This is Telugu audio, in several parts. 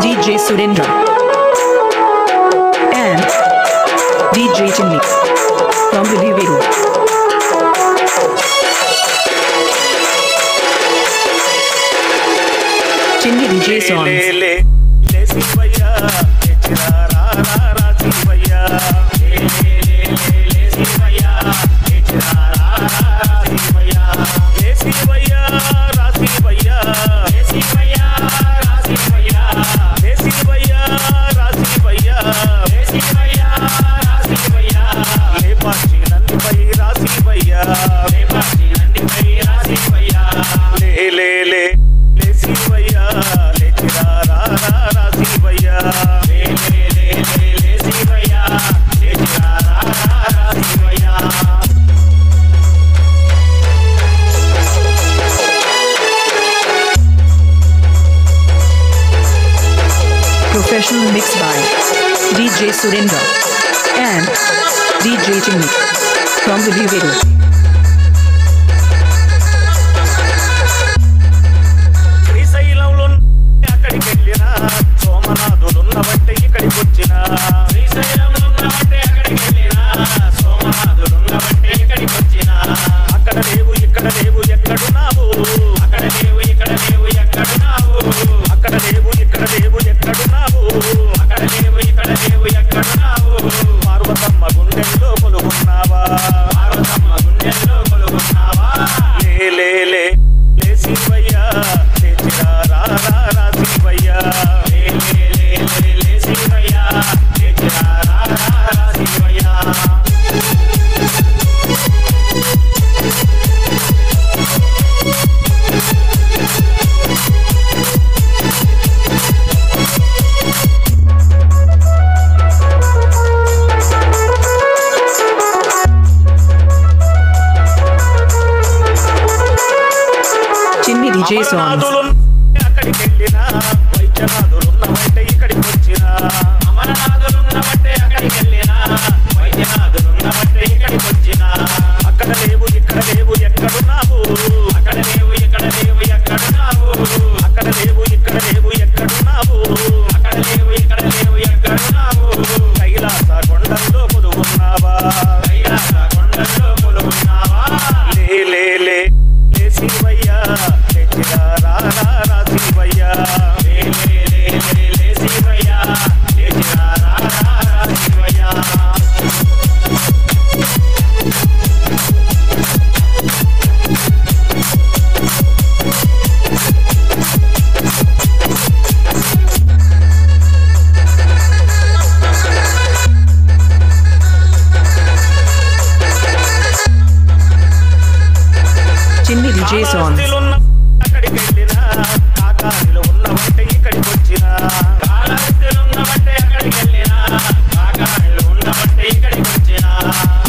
DJ Surendra, and DJ Chimney from the Livy Room. Chinni Vijay songs Shivayya professional mix by DJ Surinder and DJ Chimney from the Video. సోమనాథుడున్న బట్టి ఇక్కడికి వచ్చిన శ్రీశైలంలో they look. జీసస్ నుంచి సాంగ్స్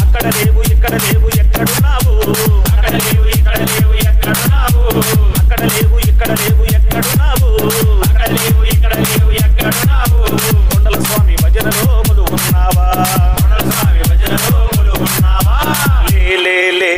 అక్కడ లేవు ఇక్కడ లేవు అక్కడ లేవు ఇక్కడ లేవు ఎక్కడున్నావు? లేవు ఇక్కడ లేవు ఎక్కడున్నావు? అక్కడ లేవు ఇక్కడ లేవు ఎక్కడున్నావు? కొండల స్వామి భజనలో ఉన్నావా? స్వామి భజనలో ఉన్నావా? లే లే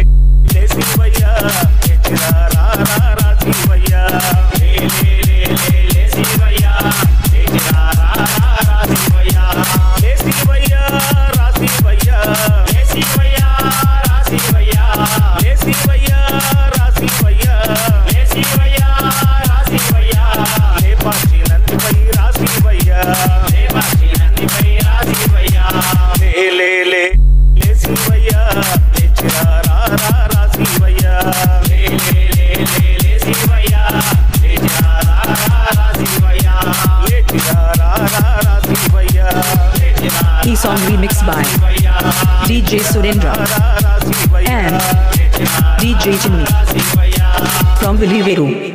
mixed by DJ Surendra and DJ Jimmy from Villiveru.